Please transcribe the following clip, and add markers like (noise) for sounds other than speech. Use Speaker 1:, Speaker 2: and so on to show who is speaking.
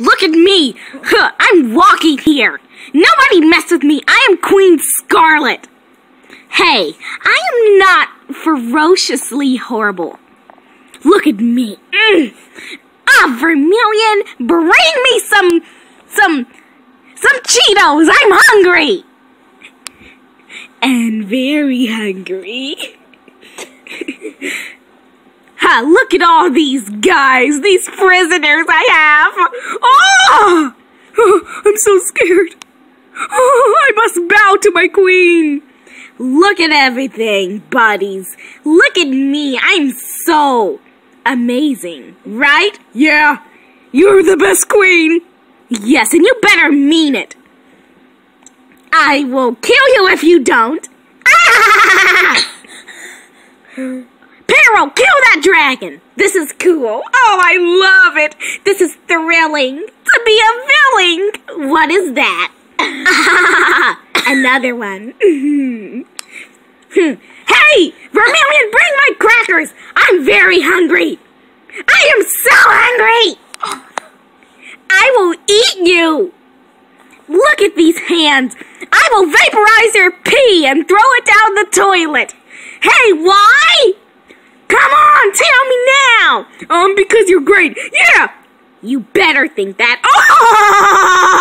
Speaker 1: Look at me! Huh, I'm walking here! Nobody mess with me! I am Queen Scarlet! Hey, I am not ferociously horrible. Look at me. Mm. Ah, Vermilion, bring me some, some, some Cheetos! I'm hungry! And very hungry. (laughs) look at all these guys, these prisoners I have! Oh! oh (gasps) I'm so scared. Oh, I must bow to my queen. Look at everything, buddies. Look at me. I'm so amazing, right?
Speaker 2: Yeah, you're the best queen.
Speaker 1: Yes, and you better mean it. I will kill you if you don't. Ah! Kill that dragon! This is cool. Oh, I love it. This is thrilling. To be a villain. What is that? (laughs) Another one. (laughs) hey! Vermilion, bring my crackers! I'm very hungry! I am so hungry! I will eat you! Look at these hands! I will vaporize your pee and throw it down the toilet! Hey, why? Come on, tell me now!
Speaker 2: Um, because you're great. Yeah!
Speaker 1: You better think that. Oh! (laughs)